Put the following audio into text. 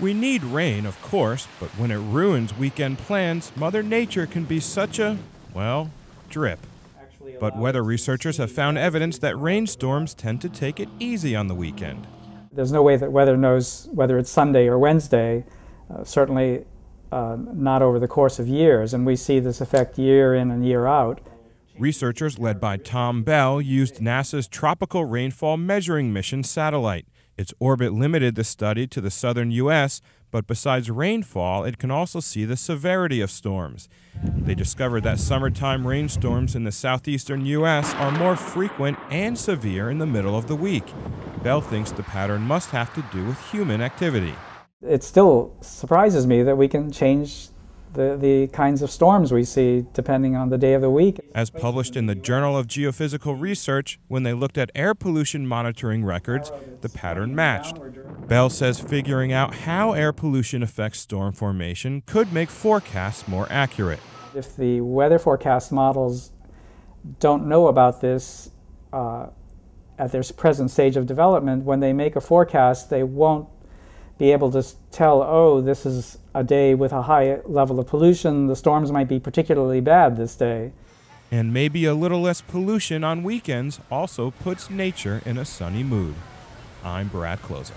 We need rain, of course, but when it ruins weekend plans, Mother Nature can be such a, well, drip. But weather researchers have found evidence that rainstorms tend to take it easy on the weekend. There's no way that weather knows whether it's Sunday or Wednesday, uh, certainly uh, not over the course of years, and we see this effect year in and year out. Researchers led by Tom Bell used NASA's Tropical Rainfall Measuring Mission satellite. Its orbit limited the study to the southern U.S., but besides rainfall, it can also see the severity of storms. They discovered that summertime rainstorms in the southeastern U.S. are more frequent and severe in the middle of the week. Bell thinks the pattern must have to do with human activity. It still surprises me that we can change the, the kinds of storms we see depending on the day of the week. As published in the Journal of Geophysical Research, when they looked at air pollution monitoring records, the pattern matched. Bell says figuring out how air pollution affects storm formation could make forecasts more accurate. If the weather forecast models don't know about this uh, at their present stage of development, when they make a forecast, they won't be able to tell, oh, this is a day with a high level of pollution. The storms might be particularly bad this day. And maybe a little less pollution on weekends also puts nature in a sunny mood. I'm Brad Kloza.